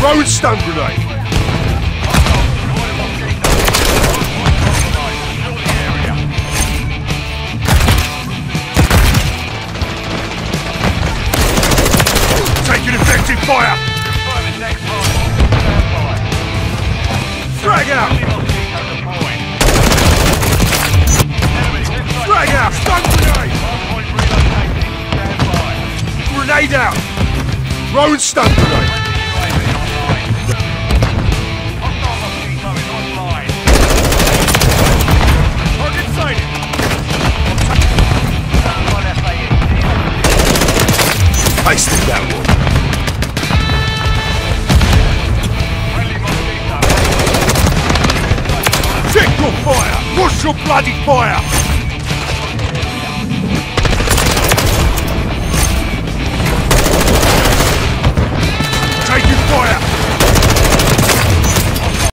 Throwing stun grenade. Taking effective fire. Frag out. Frag out. Stun grenade. Grenade out. Throwing stun grenade. Tasted that one. Check your fire! What's your bloody fire?